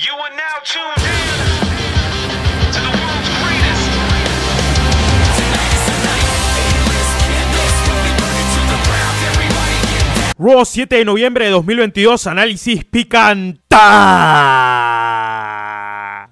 You are now tuned in the world's greatest. Raw 7 de noviembre de 2022, análisis picanta.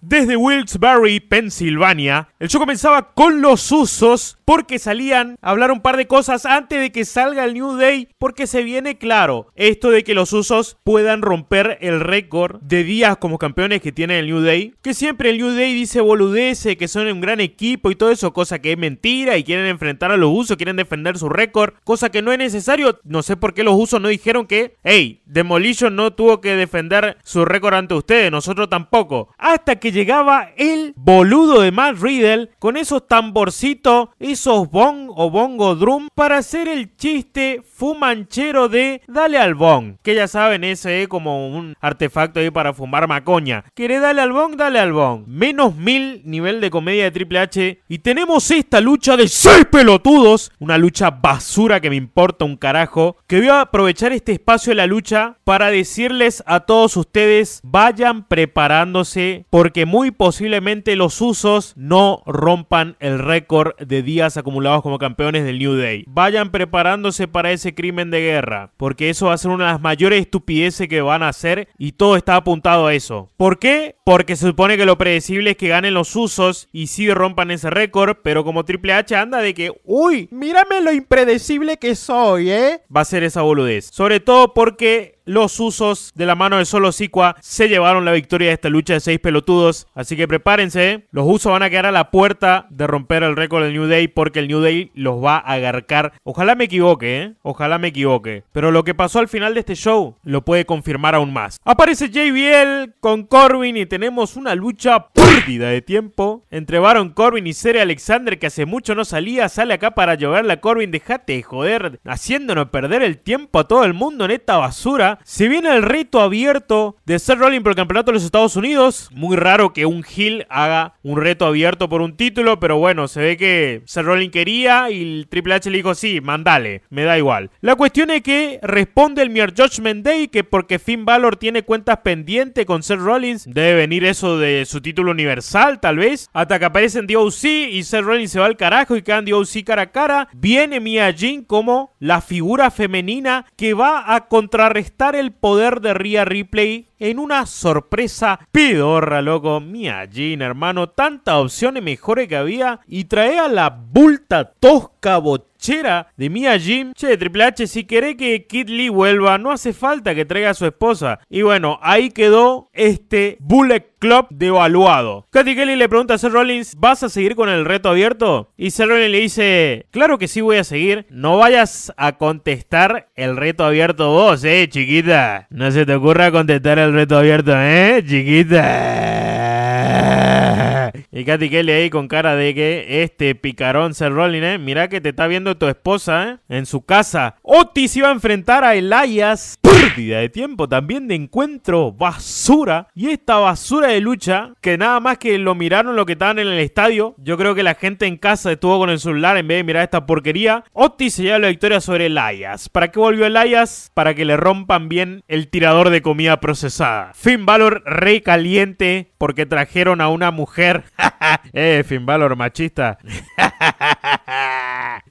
Desde Wilkes-Barre, Pensilvania, el show comenzaba con los usos porque salían a hablar un par de cosas antes de que salga el New Day, porque se viene claro esto de que los usos puedan romper el récord de días como campeones que tiene el New Day, que siempre el New Day dice boludece, que son un gran equipo y todo eso, cosa que es mentira y quieren enfrentar a los usos, quieren defender su récord, cosa que no es necesario, no sé por qué los usos no dijeron que, hey, Demolition no tuvo que defender su récord ante ustedes, nosotros tampoco, hasta que llegaba el boludo de Matt Riddle con esos tamborcitos, esos bong o bongo drum para hacer el chiste fumanchero de dale al bong, que ya saben, ese es como un artefacto ahí para fumar macoña. ¿Quiere darle al bong? Dale al bong. Menos mil nivel de comedia de Triple H y tenemos esta lucha de seis pelotudos, una lucha basura que me importa un carajo, que voy a aprovechar este espacio de la lucha para decirles a todos ustedes, vayan preparándose porque muy posiblemente los usos no rompan el récord de días acumulados como campeones del New Day. Vayan preparándose para ese crimen de guerra, porque eso va a ser una de las mayores estupideces que van a hacer y todo está apuntado a eso. ¿Por qué? Porque se supone que lo predecible es que ganen los usos y sí rompan ese récord, pero como Triple H anda de que, uy, mírame lo impredecible que soy, ¿eh? Va a ser esa boludez. Sobre todo porque los usos de la mano de Solo Sicua se llevaron la victoria de esta lucha de seis pelotudos. Así que prepárense. Los usos van a quedar a la puerta de romper el récord del New Day porque el New Day los va a agarcar. Ojalá me equivoque, ¿eh? Ojalá me equivoque. Pero lo que pasó al final de este show lo puede confirmar aún más. Aparece JBL con Corbin y tenemos una lucha pérdida de tiempo entre Baron Corbin y Sere Alexander que hace mucho no salía. Sale acá para lloverle a Corbin. Dejate de joder haciéndonos perder el tiempo a todo el mundo en esta basura. Se viene el reto abierto de Seth Rollins por el campeonato de los Estados Unidos. Muy raro que un Hill haga un reto abierto por un título, pero bueno, se ve que Seth Rollins quería y el Triple H le dijo, sí, mandale, me da igual. La cuestión es que responde el Mere Judgment Day que porque Finn Balor tiene cuentas pendientes con Seth Rollins, debe venir eso de su título universal, tal vez, hasta que aparece en DOC y Seth Rollins se va al carajo y quedan DOC cara a cara. Viene Mia Jin como la figura femenina que va a contrarrestar el poder de Rhea Ripley en una sorpresa pedorra, loco. Mia Jean, hermano, tantas opciones mejores que había y trae a la bulta tosca bochera de Mia Jim. Che, Triple H, si querés que Kid Lee vuelva, no hace falta que traiga a su esposa. Y bueno, ahí quedó este Bullet Club devaluado. Katy Kelly le pregunta a Seth Rollins, ¿vas a seguir con el reto abierto? Y Seth Rollins le dice, claro que sí voy a seguir. No vayas a contestar el reto abierto vos, eh, chiquita. No se te ocurra contestar el reto abierto, eh, chiquita. Y Katy Kelly ahí con cara de que este picarón Seth Rollins, eh, mira que te está viendo tu esposa, eh, en su casa. Otis iba a enfrentar a Elias. Pérdida de tiempo, también de encuentro, basura. Y esta basura de lucha, que nada más que lo miraron lo que estaban en el estadio, yo creo que la gente en casa estuvo con el celular en vez de mirar esta porquería. Otis se lleva la victoria sobre Elias. ¿Para qué volvió Elias? Para que le rompan bien el tirador de comida procesada. Finn Balor rey caliente porque trajeron a una mujer. eh, Finn machista.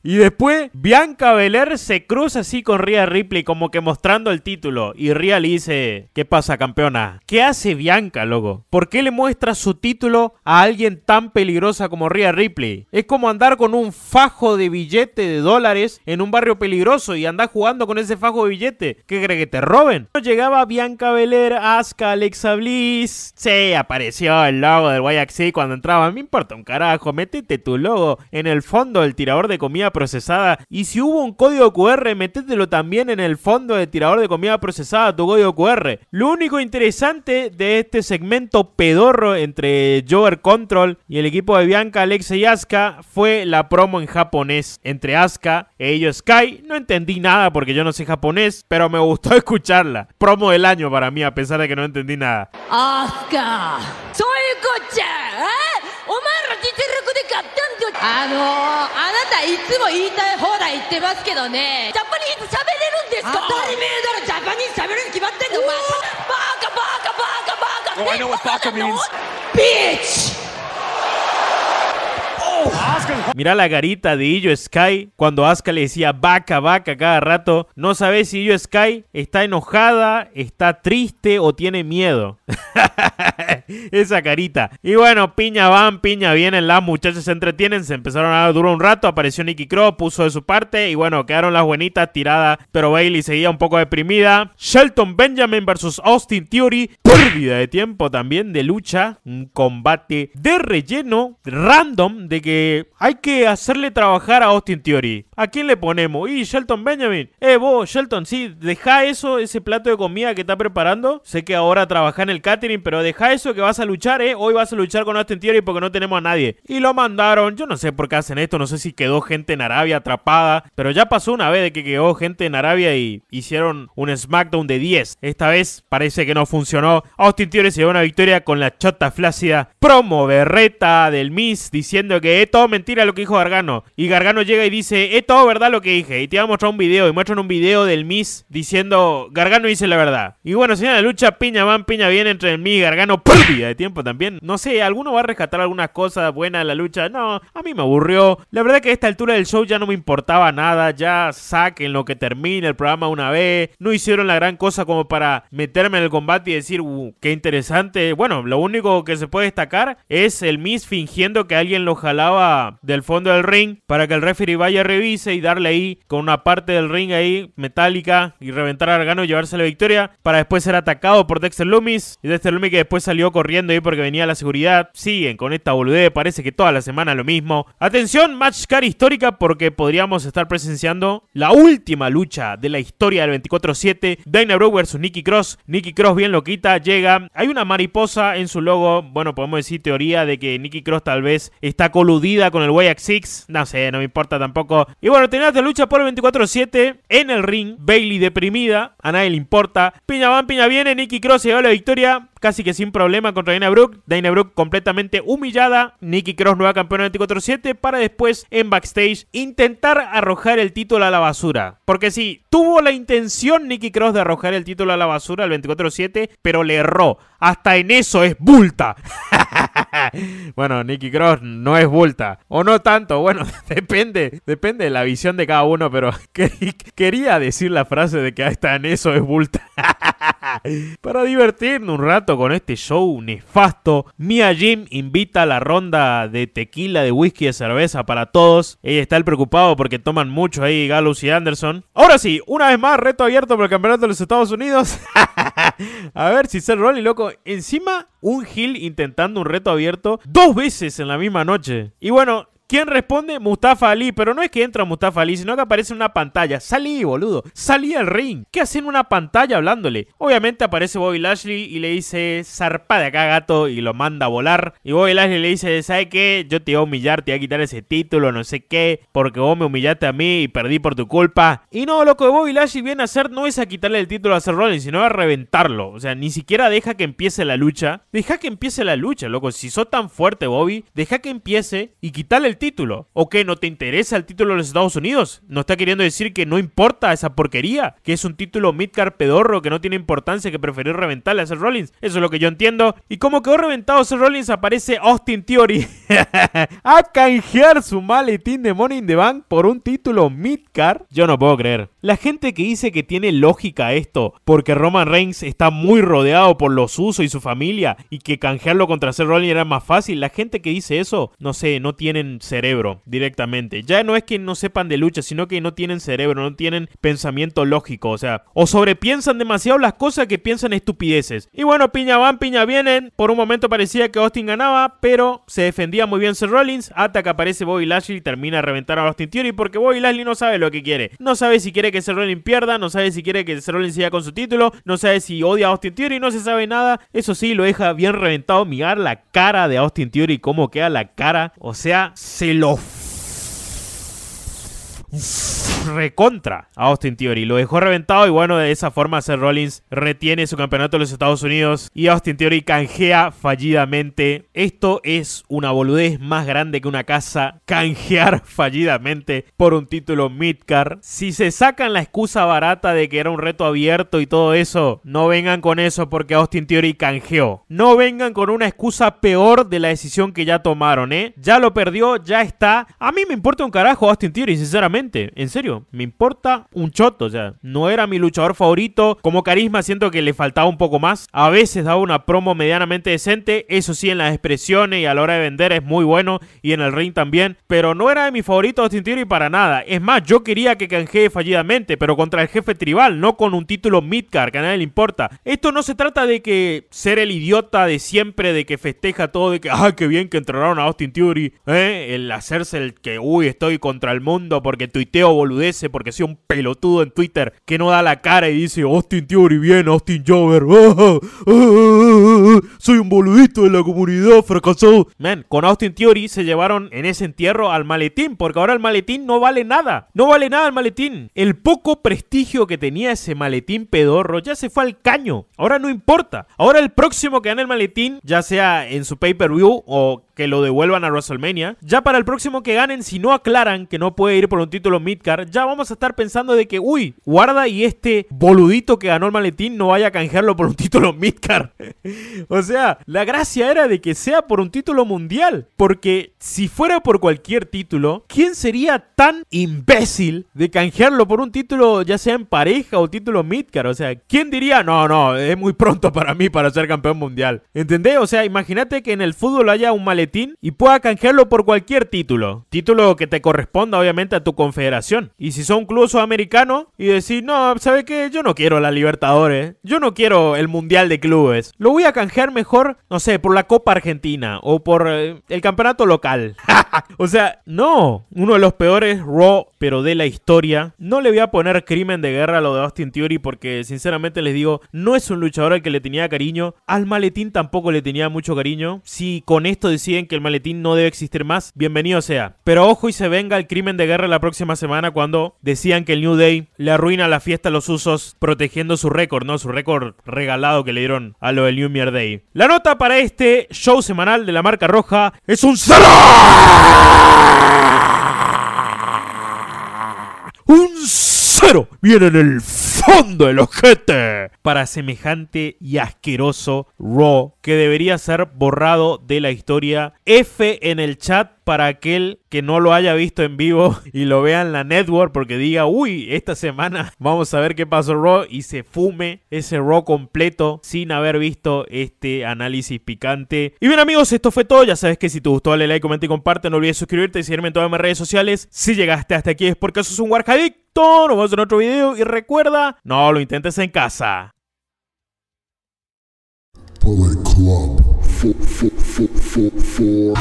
Y después Bianca Belair se cruza así con Rhea Ripley como que mostrando el título. Y Rhea le dice, ¿qué pasa campeona? ¿Qué hace Bianca, loco? ¿Por qué le muestra su título a alguien tan peligrosa como Rhea Ripley? Es como andar con un fajo de billete de dólares en un barrio peligroso y andar jugando con ese fajo de billete. ¿Qué cree que te roben? Llegaba Bianca Belair, Asuka, Alexa Bliss. Sí, apareció el logo del YXC cuando entraba. Me importa un carajo, métete tu logo en el fondo del tirador de comida procesada. Y si hubo un código QR, metételo también en el fondo del tirador de comida procesada, tu código QR. Lo único interesante de este segmento pedorro entre Jover Control y el equipo de Bianca, Alexa y Asuka fue la promo en japonés entre Asuka e Iyo Sky. No entendí nada porque yo no sé japonés, pero me gustó escucharla. Promo del año para mí, a pesar de que no entendí nada. ¡Asuka! ¡Soy Gucha! 実力で勝ったんじゃあのー、あなたいつも言いたい放題言ってますけどね。ジャパニーズ喋れるんですか？当たり前だろ。ジャパニーズ喋るに決まってんの。お前バカバカバカバカ。Oh, I know what Baka means. Bitch! Oh, Mirá la carita de Illo Sky cuando Asuka le decía vaca, vaca cada rato. No sabes si Illo Sky está enojada, está triste o tiene miedo. Esa carita. Y bueno, piña van, piña vienen, las muchachas se entretienen, se empezaron a dar un rato, apareció Nikki Cross, puso de su parte y bueno, quedaron las buenitas tiradas, pero Bailey seguía un poco deprimida. Shelton Benjamin versus Austin Theory, pérdida de tiempo también de lucha, un combate de relleno random de que hay que hacerle trabajar a Austin Theory. ¿A quién le ponemos? Y Shelton Benjamin. Eh, vos, Shelton, sí, deja eso, ese plato de comida que está preparando. Sé que ahora trabaja en el catering, pero deja eso que vas a luchar, eh. Hoy vas a luchar con Austin Theory porque no tenemos a nadie. Y lo mandaron. Yo no sé por qué hacen esto, no sé si quedó gente en Arabia atrapada, pero ya pasó una vez de que quedó gente en Arabia y hicieron un SmackDown de 10. Esta vez parece que no funcionó. Austin Theory se llevó una victoria con la chota flácida promo berreta del Miss diciendo que es todo mentira lo que dijo Gargano. Y Gargano llega y dice, es todo verdad lo que dije. Y te va a mostrar un video. Y muestran un video del Miss diciendo, Gargano dice la verdad. Y bueno, señora la lucha, piña van, piña bien entre el Miss y Gargano. Pérdida de tiempo también. No sé, ¿alguno va a rescatar algunas cosas buenas de la lucha? No, a mí me aburrió. La verdad que a esta altura del show ya no me importaba nada. Ya saquen lo que termine el programa una vez. No hicieron la gran cosa como para meterme en el combate y decir, uh, qué interesante. Bueno, lo único que se puede destacar es el Miss fingiendo que alguien lo jalaba del fondo del ring para que el referee vaya revise y darle ahí con una parte del ring ahí metálica y reventar a Gargano y llevarse la victoria para después ser atacado por Dexter Loomis y Dexter Loomis que después salió corriendo ahí porque venía la seguridad. Siguen con esta boludez, parece que toda la semana lo mismo. Atención, match car histórica porque podríamos estar presenciando la última lucha de la historia del 24-7. Dana Brooke versus Nikki Cross. Nikki Cross bien loquita, llega. Hay una mariposa en su logo. Bueno, podemos decir teoría de que Nikki Cross tal vez está coludida con el YX6. No sé, no me importa tampoco. Y bueno, tenés la lucha por el 24-7 en el ring. Bailey deprimida, a nadie le importa. Piña van, piña viene. Nikki Cross se lleva la victoria casi que sin problema contra Dana Brooke. Dana Brooke completamente humillada. Nikki Cross nueva campeona 24-7 para después en backstage intentar arrojar el título a la basura. Porque sí, tuvo la intención Nikki Cross de arrojar el título a la basura al 24-7, pero le erró. Hasta en eso es bulta. bueno, Nikki Cross no es bulta. O no tanto, bueno, depende, depende de la visión de cada uno, pero quería decir la frase de que hasta en eso es bulta. Para divertirnos un rato con este show nefasto, Mia Jim invita a la ronda de tequila, de whisky, de cerveza para todos. Ella está el preocupado porque toman mucho ahí Gallows y Anderson. Ahora sí, una vez más, reto abierto por el campeonato de los Estados Unidos. a ver si Seth Rollins, loco, encima un Hill intentando un reto abierto dos veces en la misma noche. Y bueno, ¿Quién responde? Mustafa Ali. Pero no es que entra Mustafa Ali, sino que aparece en una pantalla. Salí, boludo. Salí al ring. ¿Qué hace en una pantalla hablándole? Obviamente aparece Bobby Lashley y le dice, zarpa de acá, gato, y lo manda a volar. Y Bobby Lashley le dice, ¿sabe qué? Yo te iba a humillar, te iba a quitar ese título, no sé qué, porque vos me humillaste a mí y perdí por tu culpa. Y no, lo que Bobby Lashley viene a hacer no es a quitarle el título a Seth Rollins, sino a reventarlo. O sea, ni siquiera deja que empiece la lucha. Deja que empiece la lucha, loco. Si sos tan fuerte, Bobby, deja que empiece y quitarle el título. ¿O qué? ¿No te interesa el título de los Estados Unidos? ¿No está queriendo decir que no importa esa porquería? Que es un título midcar pedorro que no tiene importancia que preferir reventarle a Seth Rollins. Eso es lo que yo entiendo. Y como quedó reventado Seth Rollins, aparece Austin Theory a canjear su maletín de Money in the Bank por un título midcar. Yo no puedo creer. La gente que dice que tiene lógica esto, porque Roman Reigns está muy rodeado por los usos y su familia, y que canjearlo contra Seth Rollins era más fácil, la gente que dice eso, no sé, no tienen cerebro directamente. Ya no es que no sepan de lucha, sino que no tienen cerebro, no tienen pensamiento lógico, o sea, o sobrepiensan demasiado las cosas que piensan estupideces. Y bueno, piña van, piña vienen. Por un momento parecía que Austin ganaba, pero se defendía muy bien Seth Rollins. Hasta que aparece Bobby Lashley y termina de reventar a Austin Theory porque Bobby Lashley no sabe lo que quiere. No sabe si quiere que Seth Rollins pierda, no sabe si quiere que Seth Rollins siga con su título, no sabe si odia a Austin Theory, no se sabe nada. Eso sí, lo deja bien reventado. Mirar la cara de Austin Theory, cómo queda la cara. O sea, se lo recontra a Austin Theory. Lo dejó reventado y bueno, de esa forma Seth Rollins retiene su campeonato de los Estados Unidos y Austin Theory canjea fallidamente. Esto es una boludez más grande que una casa. Canjear fallidamente por un título midcar. Si se sacan la excusa barata de que era un reto abierto y todo eso, no vengan con eso porque Austin Theory canjeó. No vengan con una excusa peor de la decisión que ya tomaron, ¿eh? Ya lo perdió, ya está. A mí me importa un carajo Austin Theory, sinceramente. En serio, me importa un choto. O sea, no era mi luchador favorito. Como carisma siento que le faltaba un poco más. A veces daba una promo medianamente decente. Eso sí, en las expresiones y a la hora de vender es muy bueno. Y en el ring también. Pero no era de mi favorito Austin Theory para nada. Es más, yo quería que canjee fallidamente. Pero contra el jefe tribal, no con un título midcard que a nadie le importa. Esto no se trata de que ser el idiota de siempre, de que festeja todo, de que, ay, qué bien que entrenaron a Austin Theory. ¿eh? El hacerse el que, uy, estoy contra el mundo porque tuiteo boludece, porque soy un pelotudo en Twitter que no da la cara y dice, Austin Theory bien, Austin Jover. soy un boludito de la comunidad, fracasado. Man, con Austin Theory se llevaron en ese entierro al maletín, porque ahora el maletín no vale nada. No vale nada el maletín. El poco prestigio que tenía ese maletín pedorro ya se fue al caño. Ahora no importa. Ahora el próximo que gane el maletín, ya sea en su pay-per-view o que lo devuelvan a WrestleMania, ya para el próximo que ganen, si no aclaran que no puede ir por un título midcard, ya vamos a estar pensando de que, uy, guarda y este boludito que ganó el maletín no vaya a canjearlo por un título midcard. o sea, la gracia era de que sea por un título mundial, porque si fuera por cualquier título, ¿quién sería tan imbécil de canjearlo por un título ya sea en pareja o título midcard? O sea, ¿quién diría, no, no, es muy pronto para mí para ser campeón mundial? ¿Entendés? O sea, imagínate que en el fútbol haya un maletín y pueda canjearlo por cualquier título. Título que te corresponda obviamente a tu confederación. Y si son clubes sudamericanos y decir, no, ¿sabe qué? Yo no quiero la Libertadores. Yo no quiero el Mundial de Clubes. Lo voy a canjear mejor, no sé, por la Copa Argentina o por eh, el campeonato local. o sea, no. Uno de los peores Raw, pero de la historia. No le voy a poner crimen de guerra a lo de Austin Theory porque sinceramente les digo, no es un luchador al que le tenía cariño. Al maletín tampoco le tenía mucho cariño. Si con esto que el maletín no debe existir más, bienvenido sea. Pero ojo y se venga el crimen de guerra la próxima semana cuando decían que el New Day le arruina la fiesta a los usos protegiendo su récord, ¿no? Su récord regalado que le dieron a lo del New Year Day. La nota para este show semanal de la marca roja es un cero. Un cero. Viene en el fondo del ojete para semejante y asqueroso Raw que debería ser borrado de la historia. F en el chat para aquel que no lo haya visto en vivo y lo vea en la network porque diga, uy, esta semana vamos a ver qué pasó Raw y se fume ese Raw completo sin haber visto este análisis picante. Y bien amigos, esto fue todo. Ya sabes que si te gustó, dale like, comenta y comparte. No olvides suscribirte y seguirme en todas mis redes sociales. Si llegaste hasta aquí es porque sos un warjadicto. Nos vemos en otro video y recuerda, no lo intentes en casa. Bullet Club. Four, four, four,